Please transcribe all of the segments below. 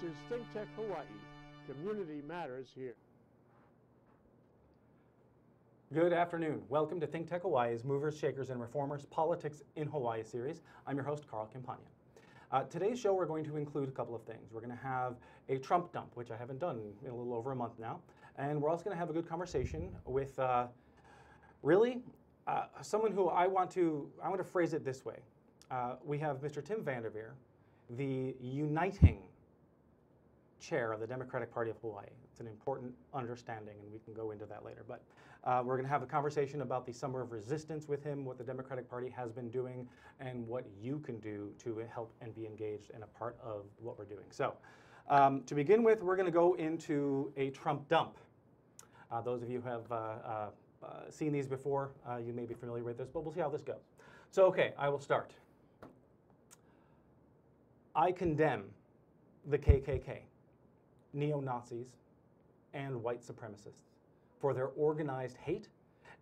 This is ThinkTech Hawaii. Community matters here. Good afternoon. Welcome to ThinkTech Hawaii's Movers, Shakers, and Reformers Politics in Hawaii series. I'm your host, Carl Campagna. Uh, today's show, we're going to include a couple of things. We're going to have a Trump dump, which I haven't done in a little over a month now. And we're also going to have a good conversation with uh, really uh, someone who I want to, I want to phrase it this way. Uh, we have Mr. Tim Vandeveer, the uniting chair of the Democratic Party of Hawaii. It's an important understanding, and we can go into that later. But uh, we're going to have a conversation about the summer of resistance with him, what the Democratic Party has been doing, and what you can do to help and be engaged and a part of what we're doing. So, um, to begin with, we're going to go into a Trump dump. Uh, those of you who have uh, uh, uh seen these before, uh, you may be familiar with this, but we'll see how this goes. So, okay, I will start. I condemn the KKK, neo Nazis, and white supremacists for their organized hate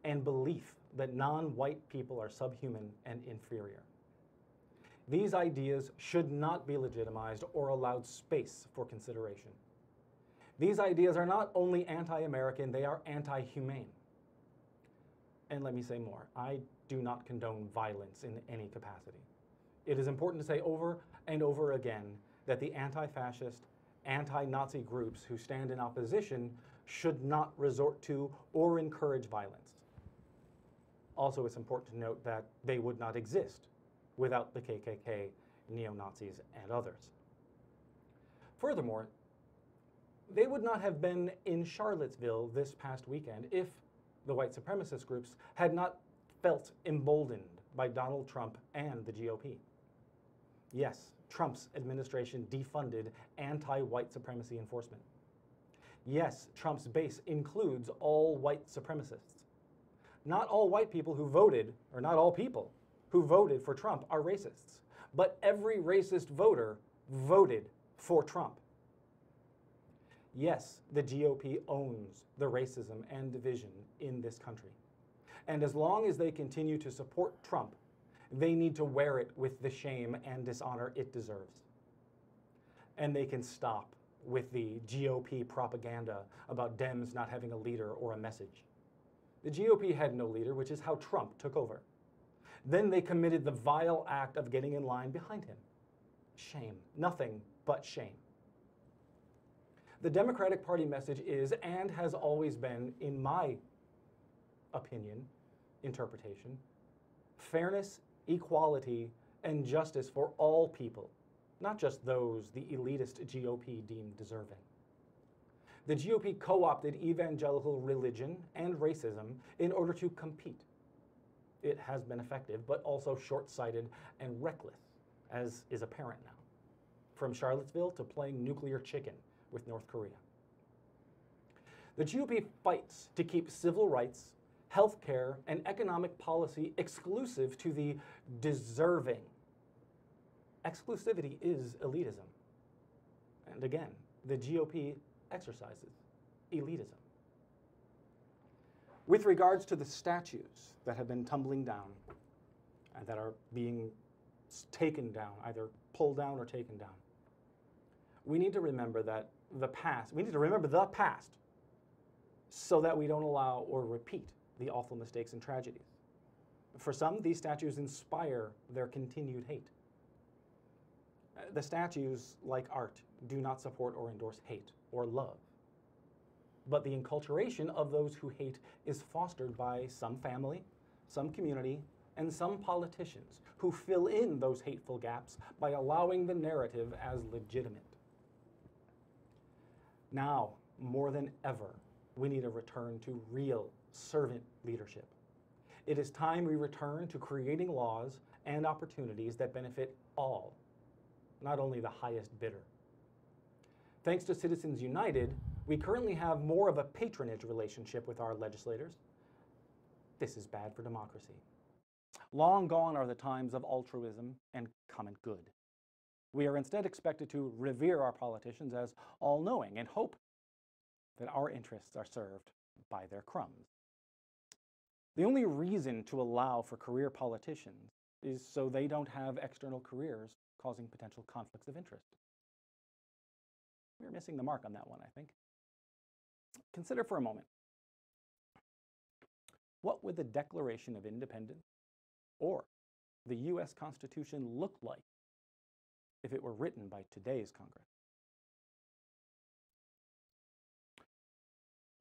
and belief that non white people are subhuman and inferior. These ideas should not be legitimized or allowed space for consideration. These ideas are not only anti American, they are anti humane. And let me say more I do not condone violence in any capacity. It is important to say over and over again that the anti fascist, anti Nazi groups who stand in opposition should not resort to or encourage violence. Also, it's important to note that they would not exist without the KKK, neo Nazis, and others. Furthermore, they would not have been in Charlottesville this past weekend if the white supremacist groups had not felt emboldened by Donald Trump and the GOP. Yes, Trump's administration defunded anti white supremacy enforcement. Yes, Trump's base includes all white supremacists. Not all white people who voted, or not all people who voted for Trump, are racists. But every racist voter voted for Trump. Yes, the GOP owns the racism and division in this country. And as long as they continue to support Trump, they need to wear it with the shame and dishonor it deserves. And they can stop with the GOP propaganda about Dems not having a leader or a message. The GOP had no leader, which is how Trump took over. Then they committed the vile act of getting in line behind him. Shame. Nothing but shame. The Democratic Party message is and has always been, in my opinion, interpretation, fairness, equality, and justice for all people not just those the elitist GOP deemed deserving. The GOP co opted evangelical religion and racism in order to compete. It has been effective, but also short sighted and reckless, as is apparent now. From Charlottesville to playing nuclear chicken with North Korea. The GOP fights to keep civil rights, health care, and economic policy exclusive to the deserving exclusivity is elitism. And again, the GOP exercises elitism. With regards to the statues that have been tumbling down and that are being taken down, either pulled down or taken down, we need to remember that the past, we need to remember the past so that we don't allow or repeat the awful mistakes and tragedies. For some, these statues inspire their continued hate uh, the statues, like art, do not support or endorse hate or love. But the enculturation of those who hate is fostered by some family, some community, and some politicians who fill in those hateful gaps by allowing the narrative as legitimate. Now, more than ever, we need a return to real servant leadership. It is time we return to creating laws and opportunities that benefit all not only the highest bidder. Thanks to Citizens United, we currently have more of a patronage relationship with our legislators. This is bad for democracy. Long gone are the times of altruism and common good. We are instead expected to revere our politicians as all knowing and hope that our interests are served by their crumbs. The only reason to allow for career politicians is so they don't have external careers causing potential conflicts of interest. we're missing the mark on that one, I think. Consider for a moment what would the Declaration of Independence or the U.S. Constitution look like if it were written by today's Congress?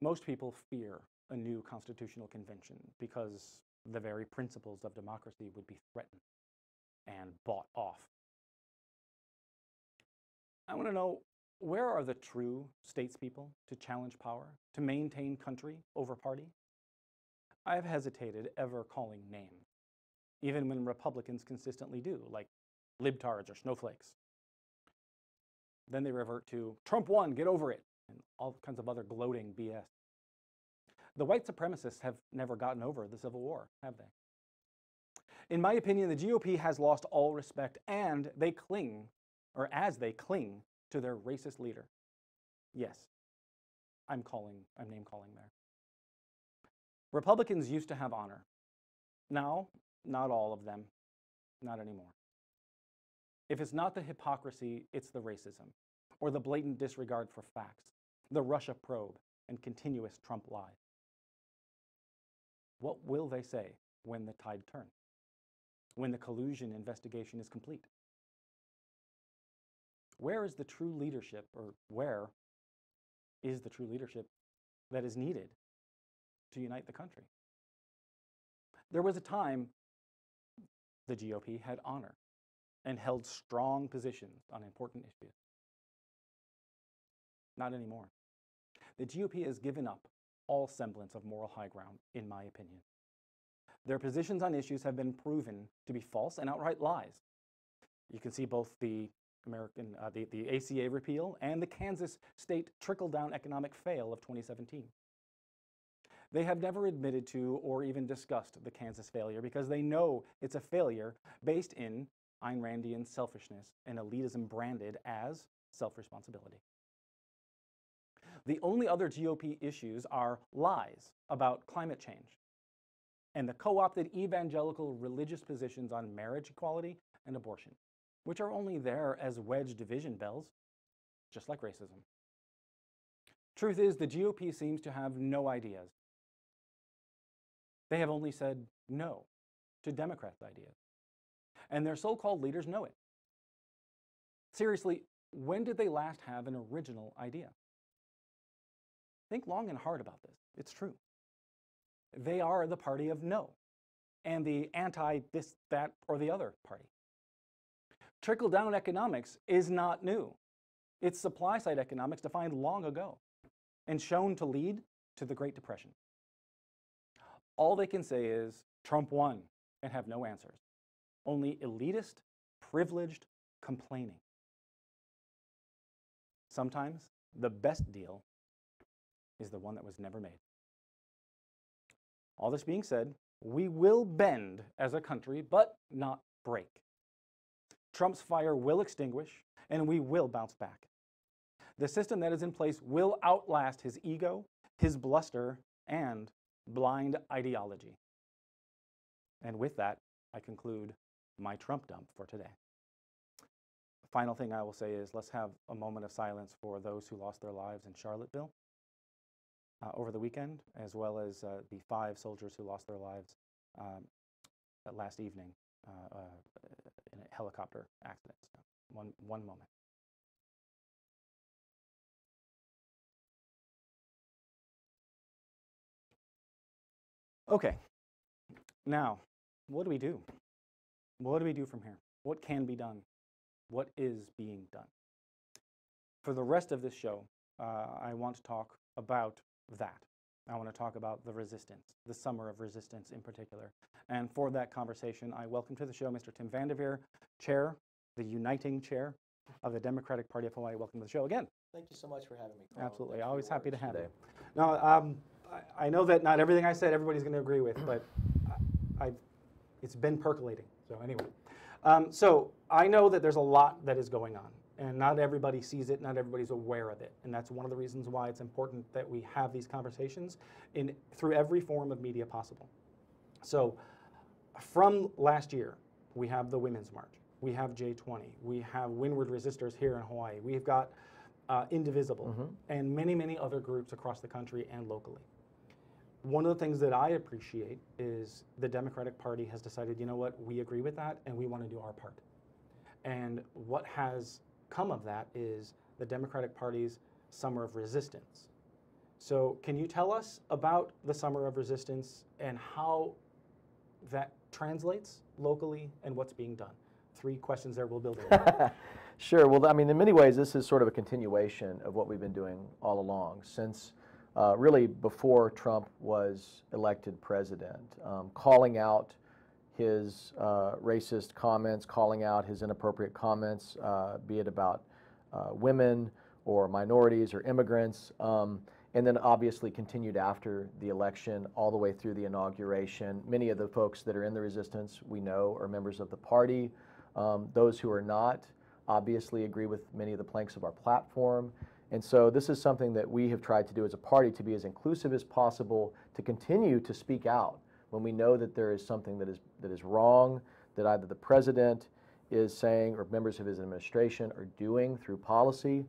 Most people fear a new constitutional convention because the very principles of democracy would be threatened and bought off. I want to know where are the true statespeople to challenge power, to maintain country over party? I have hesitated ever calling names, even when Republicans consistently do, like libtards or snowflakes. Then they revert to Trump won, get over it, and all kinds of other gloating BS. The white supremacists have never gotten over the Civil War, have they? In my opinion, the GOP has lost all respect and they cling, or as they cling, to their racist leader. Yes, I'm calling, I'm name calling there. Republicans used to have honor. Now, not all of them, not anymore. If it's not the hypocrisy, it's the racism, or the blatant disregard for facts, the Russia probe, and continuous Trump lies. What will they say when the tide turns? When the collusion investigation is complete? Where is the true leadership, or where is the true leadership that is needed to unite the country? There was a time the GOP had honor and held strong positions on important issues. Not anymore. The GOP has given up all semblance of moral high ground, in my opinion. Their positions on issues have been proven to be false and outright lies. You can see both the American, uh, the, the ACA repeal and the Kansas state trickle-down economic fail of 2017. They have never admitted to or even discussed the Kansas failure because they know it's a failure based in Ayn Randian selfishness and elitism branded as self-responsibility. The only other GOP issues are lies about climate change and the co-opted evangelical religious positions on marriage equality and abortion, which are only there as wedge division bells, just like racism. Truth is, the GOP seems to have no ideas. They have only said no to Democrats' ideas. And their so-called leaders know it. Seriously, when did they last have an original idea? Think long and hard about this. It's true. They are the party of no and the anti this, that, or the other party. Trickle down economics is not new. It's supply side economics defined long ago and shown to lead to the Great Depression. All they can say is Trump won and have no answers. Only elitist, privileged complaining. Sometimes the best deal is the one that was never made. All this being said, we will bend as a country, but not break. Trump's fire will extinguish, and we will bounce back. The system that is in place will outlast his ego, his bluster, and blind ideology. And with that, I conclude my Trump dump for today. Final thing I will say is let's have a moment of silence for those who lost their lives in Charlottesville uh, over the weekend, as well as uh, the five soldiers who lost their lives um, last evening uh, uh, in a helicopter accident. So one, one moment. Okay, now, what do we do? What do we do from here? What can be done? What is being done? For the rest of this show, uh, I want to talk about that. I want to talk about the resistance, the summer of resistance in particular. And for that conversation, I welcome to the show Mr. Tim Vandeveer, chair, the uniting chair of the Democratic Party of Hawaii. Welcome to the show again. Thank you so much for having me. Carl. Absolutely. Thanks Always happy to have today. you. Now, um, I, I know that not everything I said everybody's going to agree with, but I, I've, it's been percolating. So anyway, um, so I know that there's a lot that is going on and not everybody sees it, not everybody's aware of it. And that's one of the reasons why it's important that we have these conversations in, through every form of media possible. So from last year, we have the Women's March, we have J20, we have Windward Resistors here in Hawaii, we've got uh, Indivisible, and many, many other groups across the country and locally. One of the things that I appreciate is the Democratic Party has decided, you know what, we agree with that and we want to do our part. And what has come of that is the Democratic Party's Summer of Resistance. So, can you tell us about the Summer of Resistance and how that translates locally and what's being done? Three questions there we'll build in. Sure. Well, I mean, in many ways, this is sort of a continuation of what we've been doing all along since uh, really before Trump was elected president, um, calling out his uh, racist comments, calling out his inappropriate comments, uh, be it about uh, women or minorities or immigrants, um, and then obviously continued after the election all the way through the inauguration. Many of the folks that are in the resistance we know are members of the party. Um, those who are not obviously agree with many of the planks of our platform. And so this is something that we have tried to do as a party to be as inclusive as possible, to continue to speak out when we know that there is something that is, that is wrong, that either the president is saying or members of his administration are doing through policy,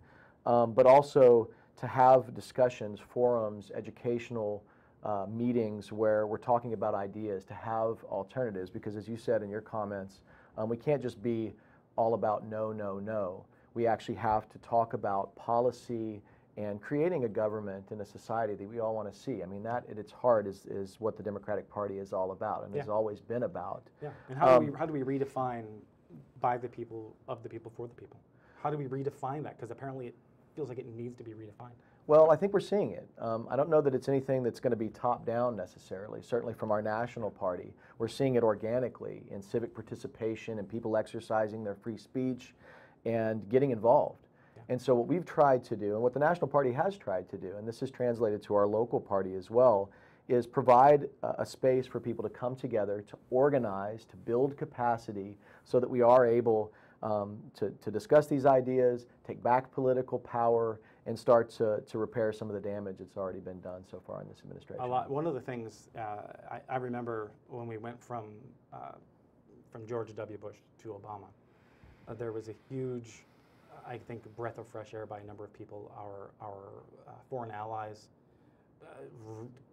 um, but also to have discussions, forums, educational uh, meetings where we're talking about ideas, to have alternatives, because as you said in your comments, um, we can't just be all about no, no, no. We actually have to talk about policy and creating a government and a society that we all want to see. I mean, that at its heart is, is what the Democratic Party is all about and Yeah. has always been about. yeah. And how, do we, Um, how do we redefine by the people, of the people, for the people? How do we redefine that? Because apparently it feels like it needs to be redefined. Well, I think we're seeing it. Um, I don't know that it's anything that's going to be top down necessarily, certainly from our national party. We're seeing it organically in civic participation and people exercising their free speech and getting involved. And so, what we've tried to do, and what the National Party has tried to do, and this is translated to our local party as well, is provide a, space for people to come together, to organize, to build capacity so that we are able um, to, to discuss these ideas, take back political power, and start to, to repair some of the damage that's already been done so far in this administration. A lot. One of the things uh, I, I remember when we went from uh, from George W. Bush to Obama, uh, there was a huge, I think, breath of fresh air by a number of people. Our our uh, foreign allies uh,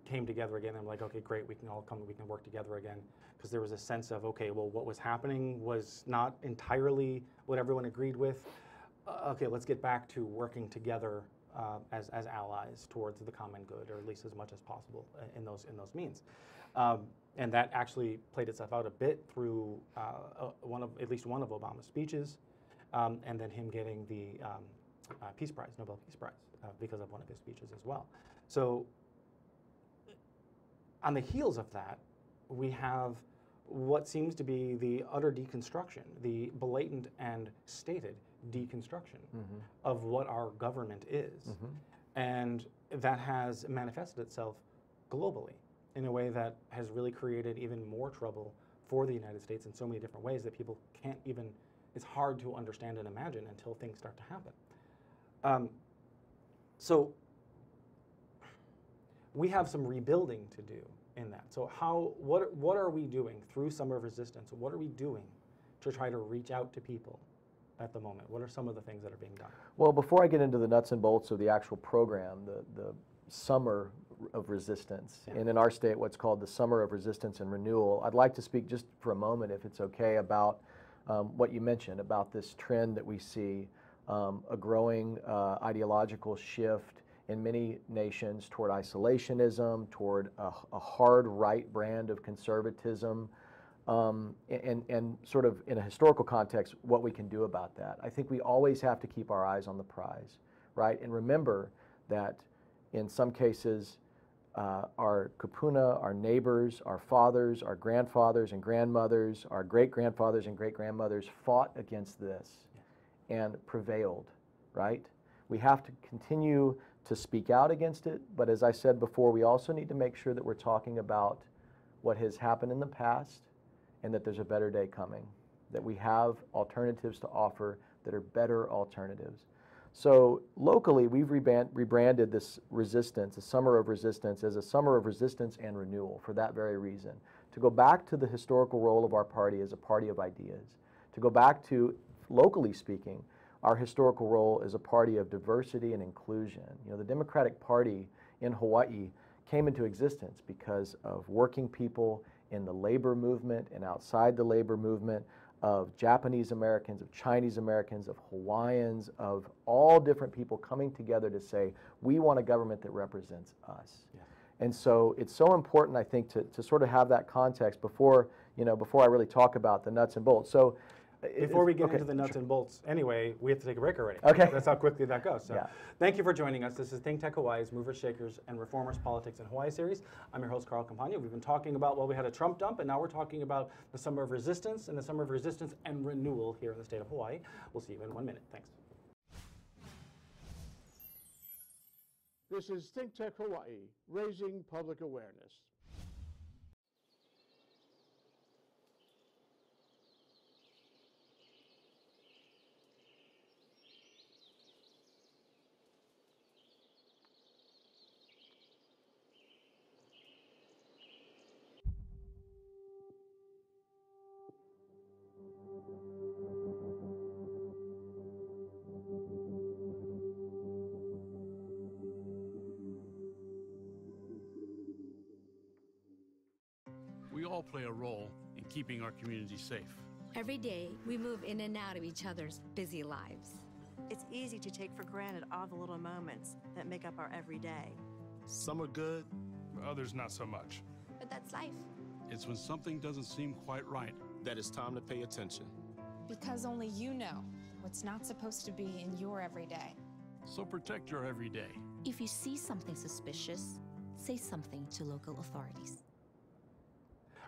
came together again. I'm like, okay, great, we can all come, we can work together again, because there was a sense of, okay, well, what was happening was not entirely what everyone agreed with. Uh, okay, let's get back to working together uh, as, as allies towards the common good, or at least as much as possible uh, in those in those means. Um, and that actually played itself out a bit through uh, uh, one of at least one of Obama's speeches, um, and then him getting the um, uh, Peace Prize, Nobel Peace Prize, uh, because of one of his speeches as well. So, on the heels of that, we have what seems to be the utter deconstruction, the blatant and stated deconstruction of what our government is. And that has manifested itself globally in a way that has really created even more trouble for the United States in so many different ways that people can't even, it's hard to understand and imagine until things start to happen. Um, so we have some rebuilding to do in that. So how what what are we doing through Summer of Resistance? What are we doing to try to reach out to people at the moment? What are some of the things that are being done? Well, before I get into the nuts and bolts of the actual program, the, the summer of resistance, Yeah. and in our state, what's called the summer of resistance and renewal, I'd like to speak just for a moment, if it's okay, about um, what you mentioned about this trend that we see um, a growing uh, ideological shift in many nations toward isolationism, toward a, a hard right brand of conservatism um, and, and sort of in a historical context, what we can do about that. I think we always have to keep our eyes on the prize, right? And remember that in some cases, uh, our kupuna, our neighbors, our fathers, our grandfathers and grandmothers, our great grandfathers and great grandmothers fought against this and prevailed, right? We have to continue to speak out against it, but as I said before, we also need to make sure that we're talking about what has happened in the past and that there's a better day coming, that we have alternatives to offer that are better alternatives. So locally, we've rebranded this resistance, the summer of resistance, as a summer of resistance and renewal for that very reason. To go back to the historical role of our party as a party of ideas, to go back to, locally speaking, our historical role as a party of diversity and inclusion. You know, the Democratic Party in Hawaii came into existence because of working people in the labor movement and outside the labor movement, of Japanese Americans, of Chinese Americans, of Hawaiians, of all different people coming together to say, we want a government that represents us. Yeah. And so it's so important, I think, to, to sort of have that context before, you know, before I really talk about the nuts and bolts. So Before we get okay, into the nuts and bolts, anyway, we have to take a break already. Okay. That's how quickly that goes. So, Yeah. thank you for joining us. This is Think Tech Hawaii's Movers, Shakers, and Reformers Politics in Hawaii series. I'm your host, Carl Campagna. We've been talking about, well, we had a Trump dump, and now we're talking about the summer of resistance and the summer of resistance and renewal here in the state of Hawaii. We'll see you in one minute. Thanks. This is Think Tech Hawaii, raising public awareness. Keeping our community safe. Every day, we move in and out of each other's busy lives. It's easy to take for granted all the little moments that make up our everyday. Some are good, Others, not so much. But that's life. It's when something doesn't seem quite right. that it's time to pay attention. Because only you know what's not supposed to be in your everyday. So protect your everyday. If you see something suspicious, say something to local authorities.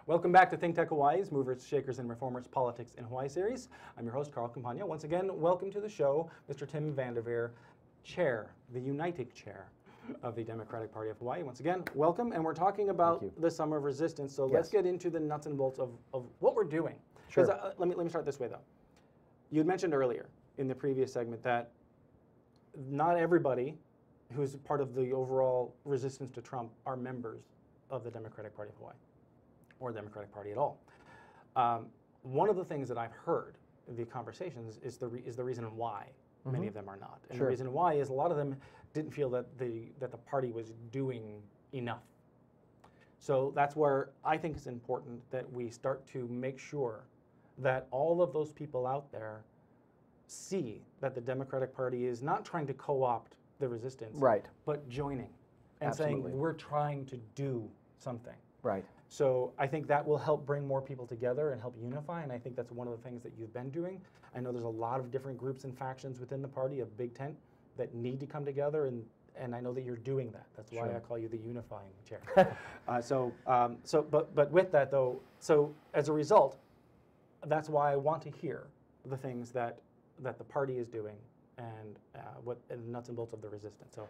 Welcome back to Think Tech Hawaii's Movers, Shakers, and Reformers Politics in Hawaii series. I'm your host, Carl Campagna. Once again, welcome to the show, Mr. Tim Vandeveer, Chair, the Uniting Chair of the Democratic Party of Hawaii. Once again, welcome. And we're talking about the summer of resistance. So let's get into the nuts and bolts of, of what we're doing. Sure. uh, let, me, let me start this way, though. You had mentioned earlier in the previous segment that not everybody who's part of the overall resistance to Trump are members of the Democratic Party of Hawaii or Democratic Party at all. Um, one of the things that I've heard in the conversations is the re- is the reason why many of them are not, and Sure. the reason why is a lot of them didn't feel that the that the party was doing enough. So that's where I think it's important that we start to make sure that all of those people out there see that the Democratic Party is not trying to co-opt the resistance, Right. but joining and Absolutely. saying we're trying to do something. Right. So I think that will help bring more people together and help unify, and I think that's one of the things that you've been doing. I know there's a lot of different groups and factions within the party of Big Tent that need to come together, and and I know that you're doing that. That's why I call you the unifying chair. uh, so um, so but but with that though, so as a result, that's why I want to hear the things that that the party is doing and uh, what and the nuts and bolts of the resistance. So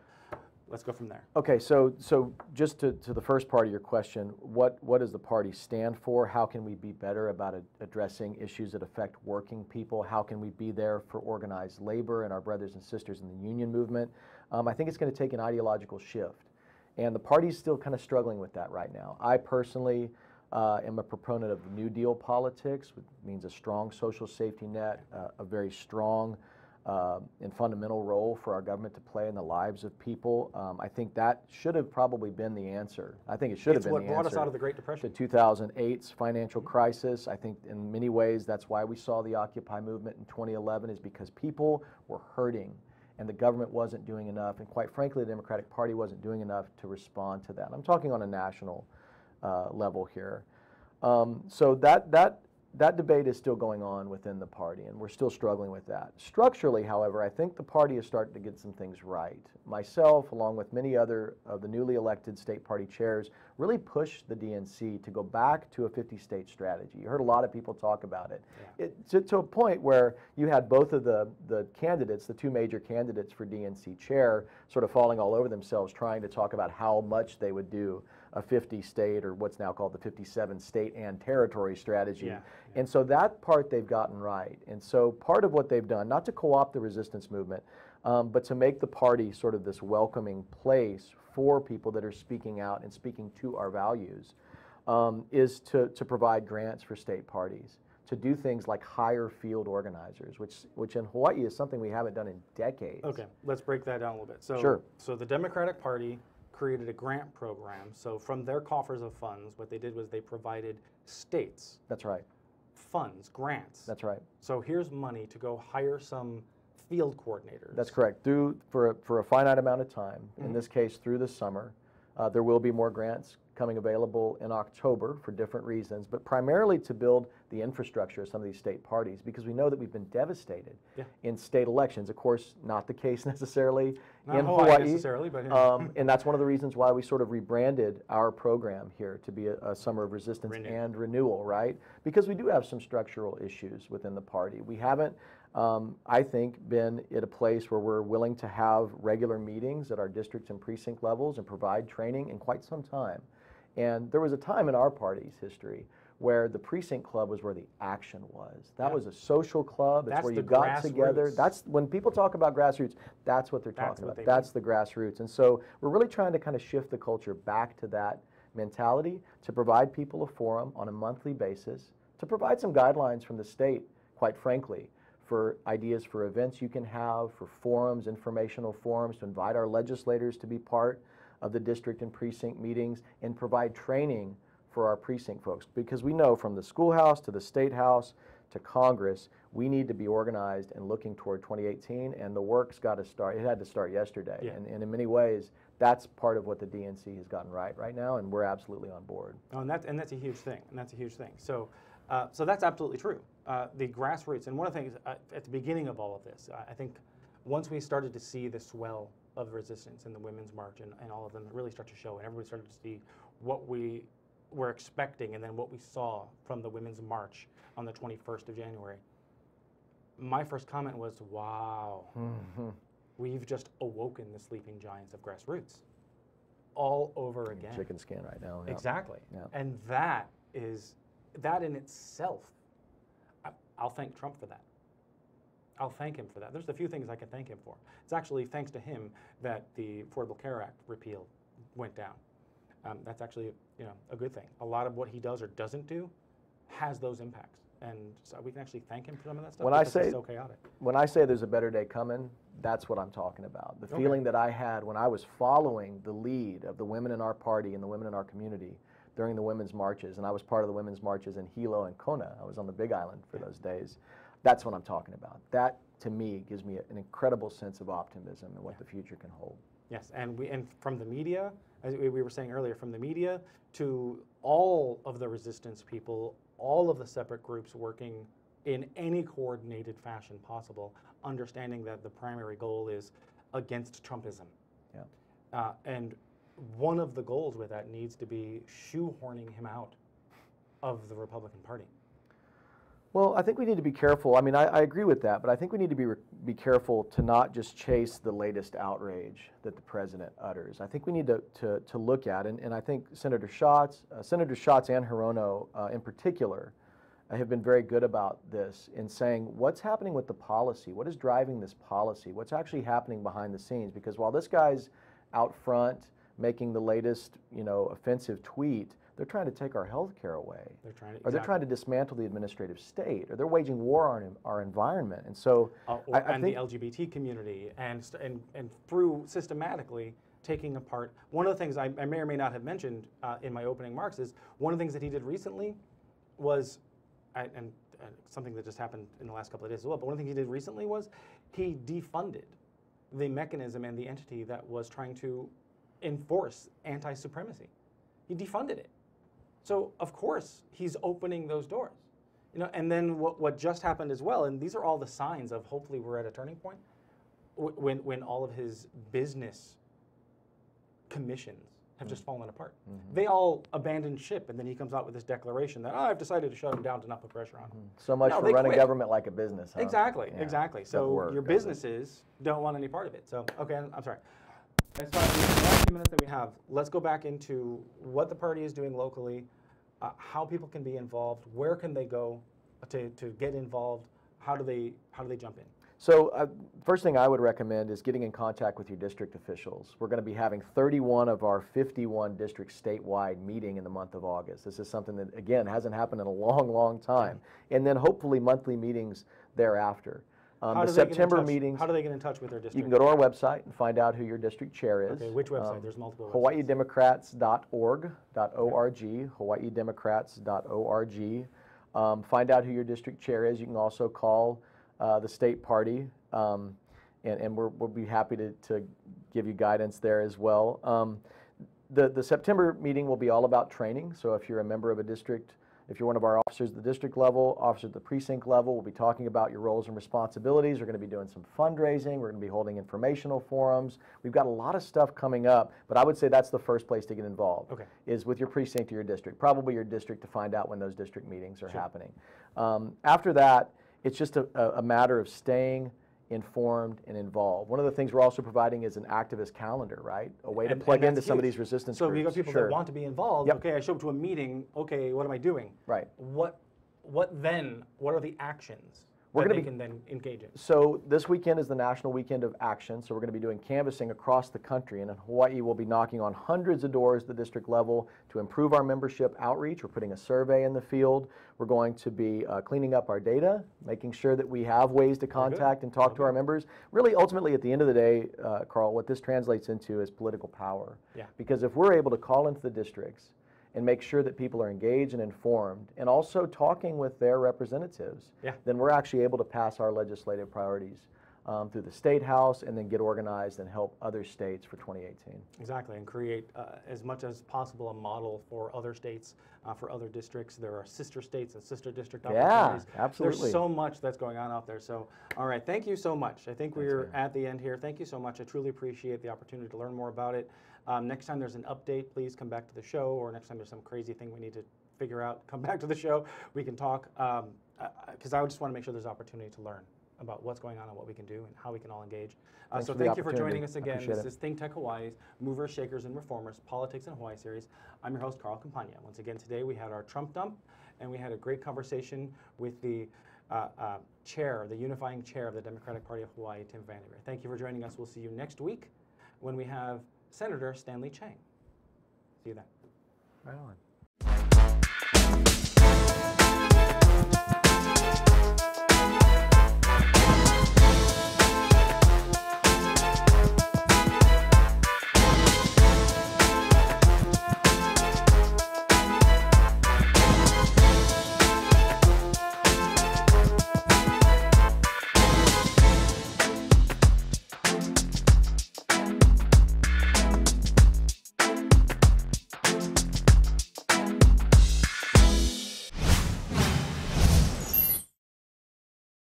let's go from there. Okay, so so just to, to the first part of your question, what what does the party stand for? How can we be better about ad- addressing issues that affect working people? How can we be there for organized labor and our brothers and sisters in the union movement? Um, I think it's going to take an ideological shift, and the party's still kind of struggling with that right now. I personally. Uh, am a proponent of New Deal politics, which means a strong social safety net, uh, a very strong uh, and fundamental role for our government to play in the lives of people. Um, I think that should have probably been the answer. I think it should It's have been what brought us out of the Great Depression. to Depression. 2008's financial crisis. I think in many ways that's why we saw the Occupy movement in 2011 is because people were hurting and the government wasn't doing enough. And quite frankly, the Democratic Party wasn't doing enough to respond to that. I'm talking on a national uh, level here. Um, so that that that debate is still going on within the party, and we're still struggling with that. Structurally, however, I think the party is starting to get some things right. Myself, along with many other of the newly elected state party chairs, really pushed the DNC to go back to a 50-state strategy. You heard a lot of people talk about it. it to, to a point where you had both of the, the candidates, the two major candidates for DNC chair, sort of falling all over themselves trying to talk about how much they would do a 50 state or what's now called the 57 state and territory strategy. Yeah, And so that part they've gotten right. And so part of what they've done, not to co opt the resistance movement, um, but to make the party sort of this welcoming place for people that are speaking out and speaking to our values, um, is to, to provide grants for state parties. to do things like hire field organizers, which, which in Hawaii is something we haven't done in decades. Okay, let's break that down a little bit. So, Sure. So the Democratic Party created a grant program. So from their coffers of funds, what they did was they provided states That's right. funds, grants. That's right. So here's money to go hire some field coordinators. That's correct. Through for a, for a finite amount of time. Mm-hmm. In this case, through the summer, uh, there will be more grants coming available in October for different reasons, but primarily to build the infrastructure of some of these state parties because we know that we've been devastated Yeah. in state elections. Of course, not the case necessarily Not in Hawaii Hawaii, necessarily, but- um, and that's one of the reasons why we sort of rebranded our program here to be a, a summer of resistance Renew. and renewal, right? Because we do have some structural issues within the party. We haven't, um, I think, been at a place where we're willing to have regular meetings at our district and precinct levels and provide training in quite some time. And there was a time in our party's history where the precinct club was where the action was. That Yeah. was a social club. It's That's where you got together. That's when people talk about grassroots. That's what they're talking what about. they That's the grassroots. And so we're really trying to kind of shift the culture back to that mentality to provide people a forum on a monthly basis, to provide some guidelines from the state, quite frankly, for ideas for events you can have, for forums, informational forums, to invite our legislators to be part of the district and precinct meetings and provide training for our precinct folks. Because we know from the schoolhouse to the state house to Congress, we need to be organized and looking toward 2018, and the work's got to start. It had to start yesterday. Yeah. And, and in many ways, that's part of what the DNC has gotten right right now, and we're absolutely on board. Oh, and that's and that's a huge thing, and that's a huge thing. So, uh, so that's absolutely true. Uh, the grassroots, and one of the things uh, at the beginning of all of this, I, I think, once we started to see the swell of resistance in the women's march and, and all of them really start to show, and everybody started to see what we were expecting, and then what we saw from the women's march on the 21st of January. My first comment was, "Wow, mm-hmm. we've just awoken the sleeping giants of grassroots." All over again. Chicken skin right now. yeah. Exactly. Yeah. And that is, that in itself, I, I'll thank Trump for that. I'll thank him for that. There's a few things I can thank him for. It's actually thanks to him that the Affordable Care Act repeal went down. Um, that's actually, you know, a good thing. A lot of what he does or doesn't do has those impacts, and so we can actually thank him for some of that stuff. When I say so chaotic. when I say there's a better day coming, that's what I'm talking about. The Okay. feeling that I had when I was following the lead of the women in our party and the women in our community during the women's marches, and I was part of the women's marches in Hilo and Kona. I was on the Big Island for those days. That's what I'm talking about. That to me gives me an incredible sense of optimism and what the future can hold. Yes, and we and from the media, as we we were saying earlier, from the media to all of the resistance people, all of the separate groups working in any coordinated fashion possible, understanding that the primary goal is against Trumpism. Yeah. Uh, and one of the goals with that needs to be shoehorning him out of the Republican Party. Well, I think we need to be careful. I mean, I, I agree with that, but I think we need to be, be careful to not just chase the latest outrage that the president utters. I think we need to, to, to look at, and, and I think Senator Schatz, uh, Senator Schatz and Hirono uh, in particular, uh, have been very good about this in saying what's happening with the policy, what is driving this policy, what's actually happening behind the scenes. Because while this guy's out front making the latest, you know, offensive tweet, they're trying to take our health care away They're trying to, or they're trying to dismantle the administrative state, or they're waging war on our environment. And so, uh, or, I, I and think the LGBT community, and, and, and through systematically taking apart. One of the things I, I may or may not have mentioned uh, in my opening marks is one of the things that he did recently was, I- and, and something that just happened in the last couple of days as well, but one of the things he did recently was he defunded the mechanism and the entity that was trying to enforce anti supremacy. He defunded it. So of course he's opening those doors. You know, and then what, what just happened as well, and these are all the signs of hopefully we're at a turning point, when, when all of his business commissions have just mm. fallen apart. Mm-hmm. They all abandoned ship, and then he comes out with this declaration that, oh, I've decided to shut them down to not put pressure on them. Mm-hmm. so much No, for running quit. government like a business. huh? Exactly, Yeah. exactly. So work, your businesses don't want any part of it. So, okay, I'm, I'm sorry. That's fine. The last few minutes that we have, let's go back into what the party is doing locally, uh, how people can be involved, where can they go to, to get involved, how do they how do they jump in? So, uh, first thing I would recommend is getting in contact with your district officials. We're going to be having 31 of our 51 districts statewide meeting in the month of August. This is something that, again, hasn't happened in a long, long time. And then hopefully monthly meetings thereafter. Um, How the do they get in September meetings, How do they get in touch with their district? you can go to our website and find out who your district chair is. Okay, which website? Um, There's multiple websites. HawaiiDemocrats.org, .org, HawaiiDemocrats.org. Um, find out who your district chair is. You can also call uh, the state party, um, and, and we're, we'll be happy to, to give you guidance there as well. Um, the, the September meeting will be all about training. So if you're a member of a district, if you're one of our officers at the district level, officers at the precinct level, we'll be talking about your roles and responsibilities. We're going to be doing some fundraising. We're going to be holding informational forums. We've got a lot of stuff coming up, but I would say that's the first place to get involved. Okay. Is with your precinct or your district, probably your district to find out when those district meetings are happening. Um, after that, it's just a a matter of staying informed and involved. One of the things we're also providing is an activist calendar, right? A way to And- plug and into that's some of these resistance So groups. you got people Sure. that want to be involved, Yep. okay, I show up to a meeting, okay, what am I doing? Right. What, what then, what are the actions We're gonna be- can then engage in? So this weekend is the National Weekend of Action. So we're going to be doing canvassing across the country, and in Hawaii, we'll be knocking on hundreds of doors at the district level to improve our membership outreach. We're putting a survey in the field. We're going to be uh, cleaning up our data, making sure that we have ways to contact and talk to our members. Really, ultimately, at the end of the day, uh, Carl, what this translates into is political power. Yeah. Because if we're able to call into the districts and make sure that people are engaged and informed, and also talking with their representatives, Yeah. then we're actually able to pass our legislative priorities um, through the state house and then get organized and help other states for 2018. Exactly, and create uh, as much as possible a model for other states, uh, for other districts. There are sister states and sister district Yeah, absolutely. There's so much that's going on out there. So, all right, thank you so much. I think we're at the end here. Thank you so much. I truly appreciate the opportunity to learn more about it. Um, next time there's an update, please come back to the show, or next time there's some crazy thing we need to figure out, come back to the show. We can talk, because I just want to make sure there's opportunity to learn about what's going on and what we can do and how we can all engage. Uh, so thank you for joining us again. This it. is Think Tech Hawaii's Movers, Shakers, and Reformers Politics in Hawaii series. I'm your host, Carl Campagna. Once again, today we had our Trump dump, and we had a great conversation with the uh, uh, chair, the unifying chair of the Democratic Party of Hawaii, Tim Vandeveer. Thank you for joining us. We'll see you next week when we have Senator Stanley Chang. See you then. Right on.